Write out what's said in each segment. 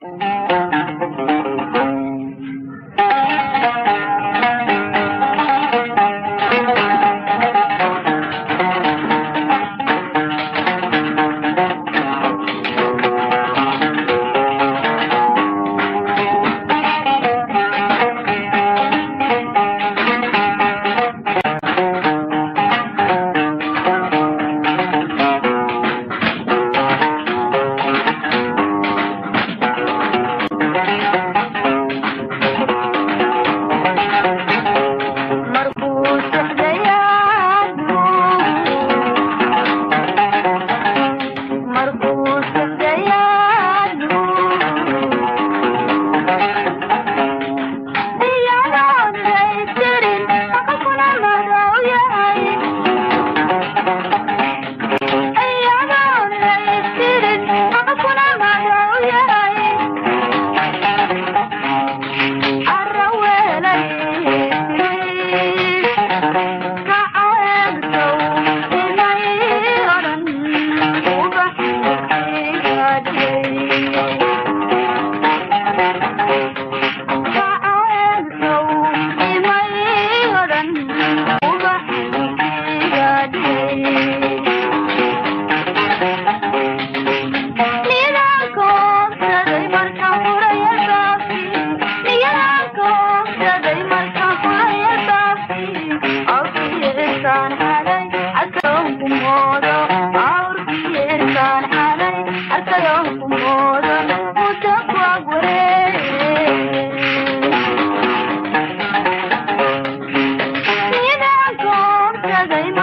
Bye. Thank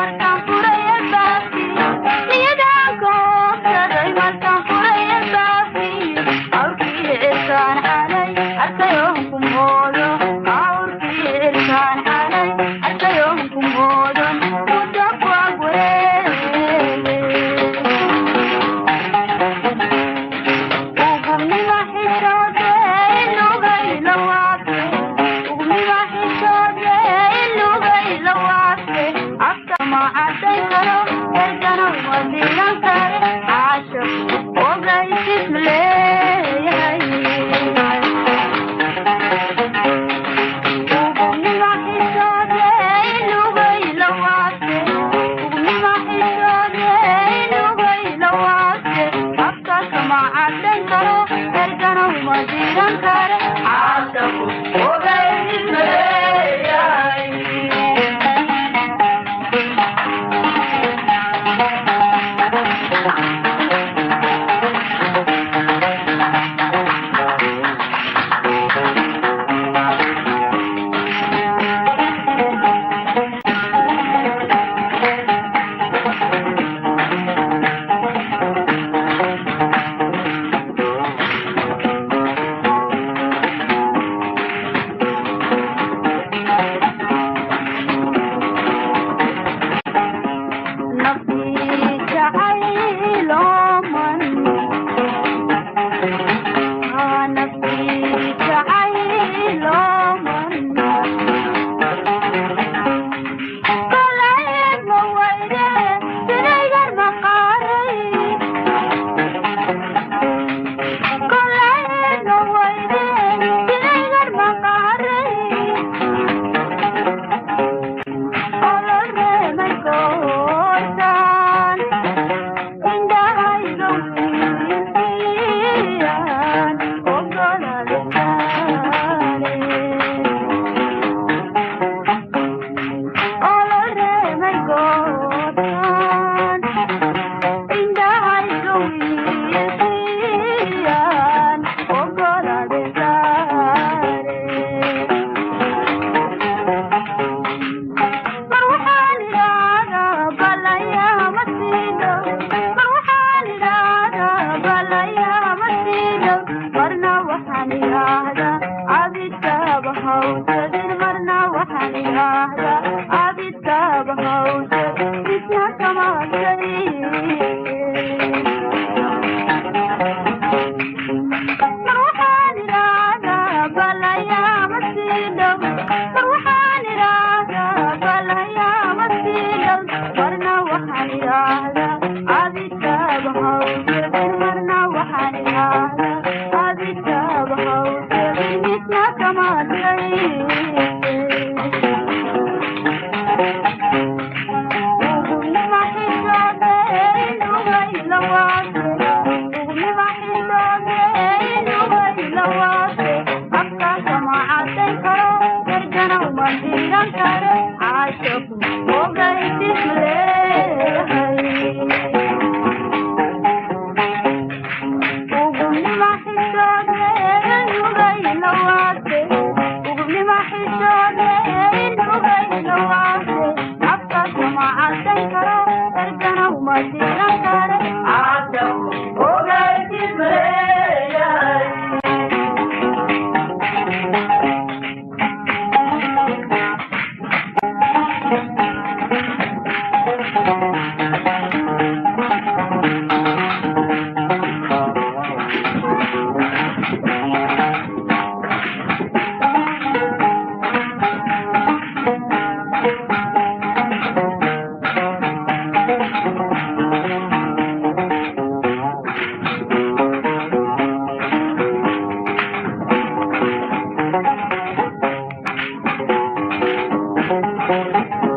Thank you.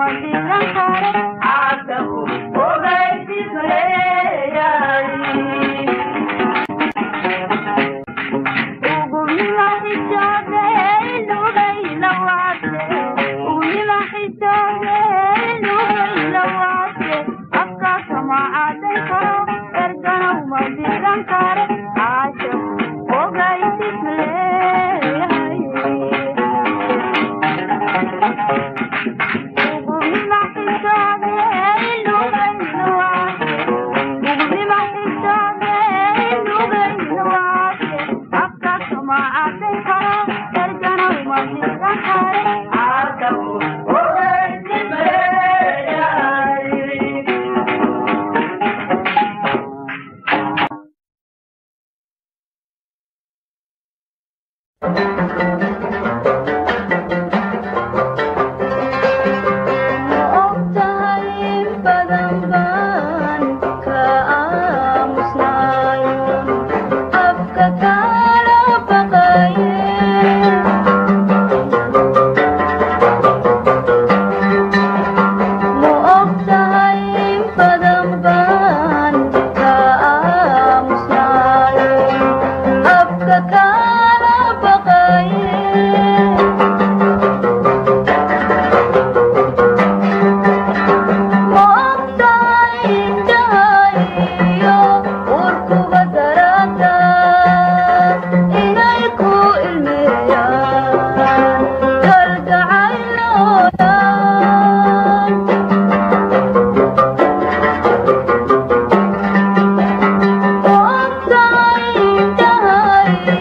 Martin Rampare.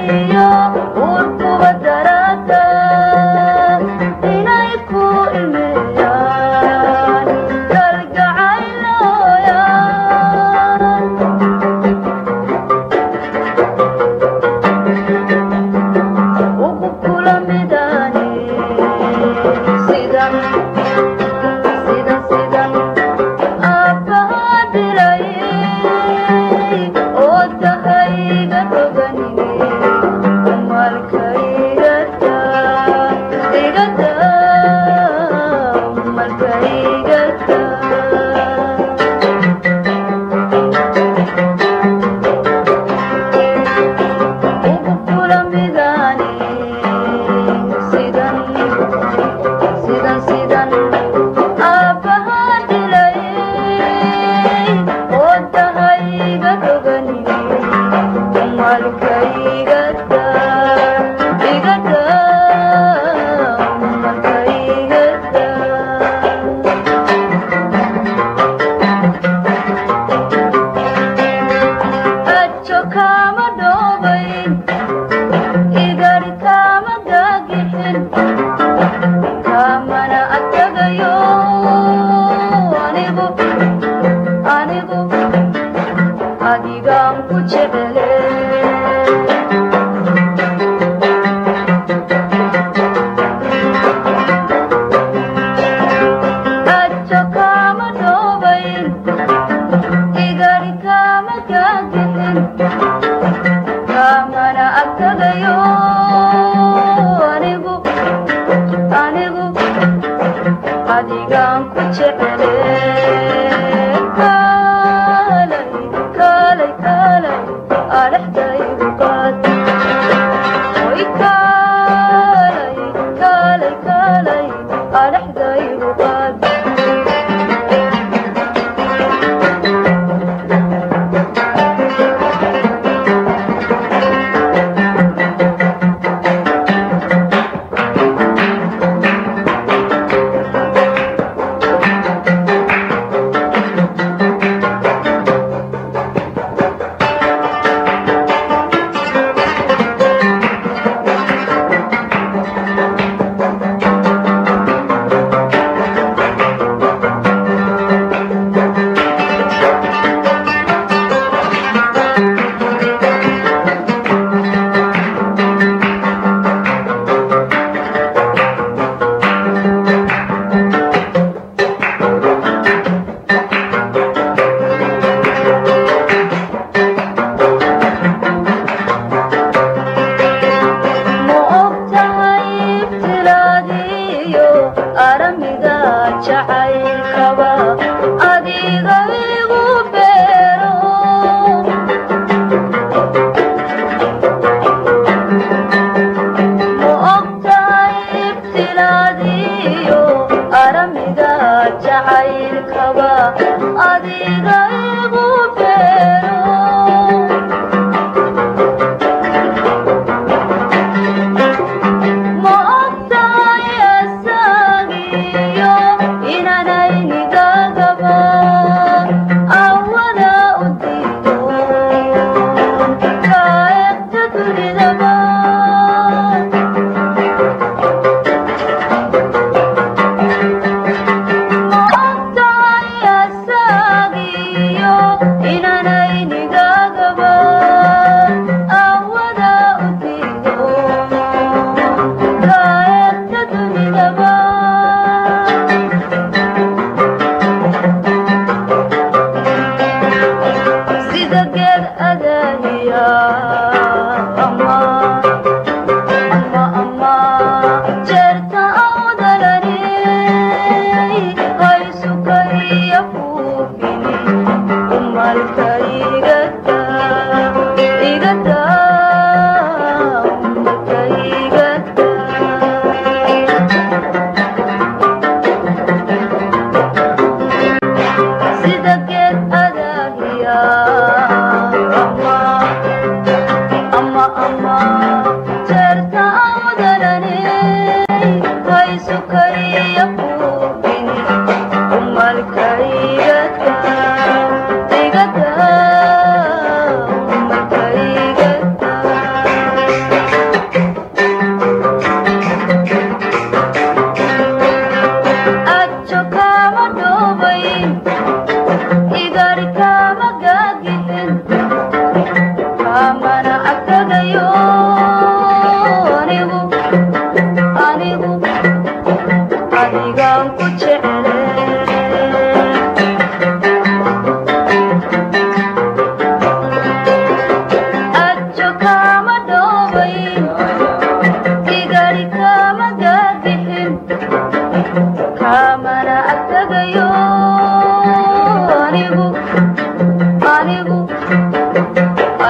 sueño.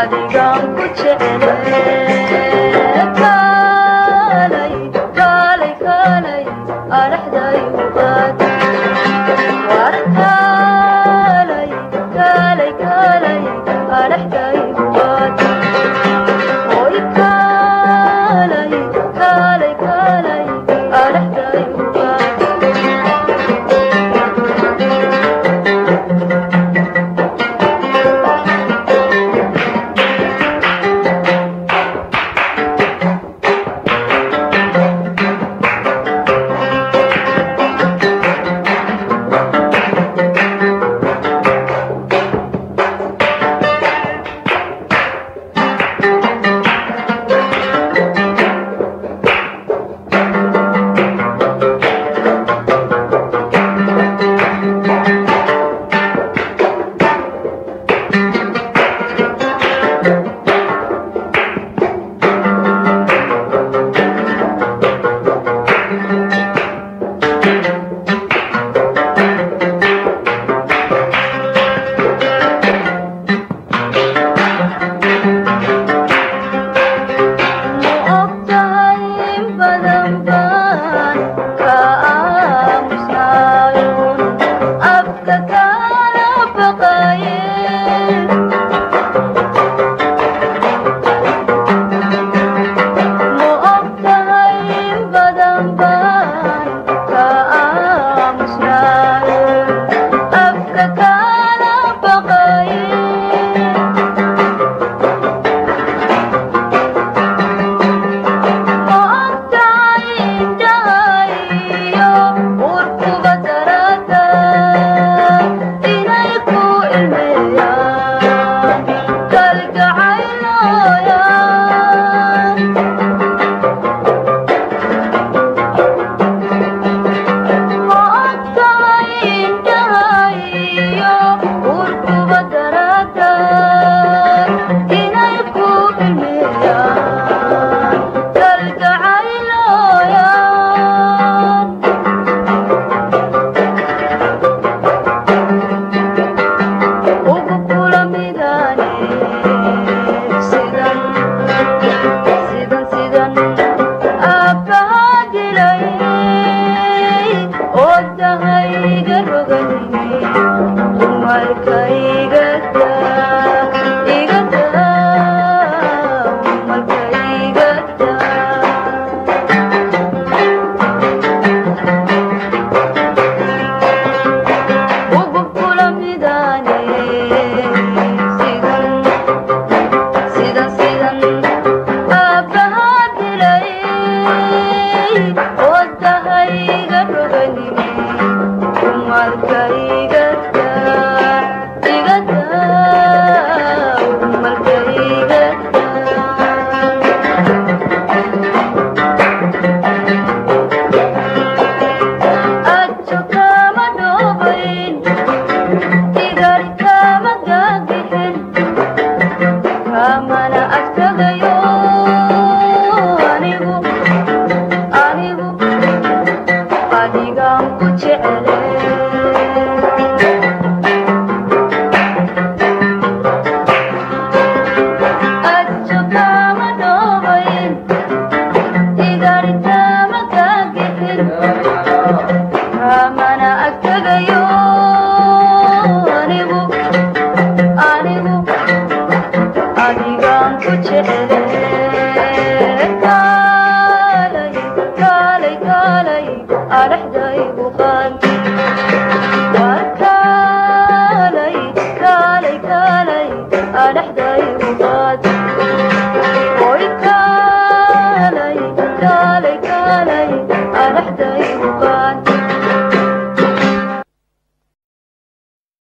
Adigaan ku jecele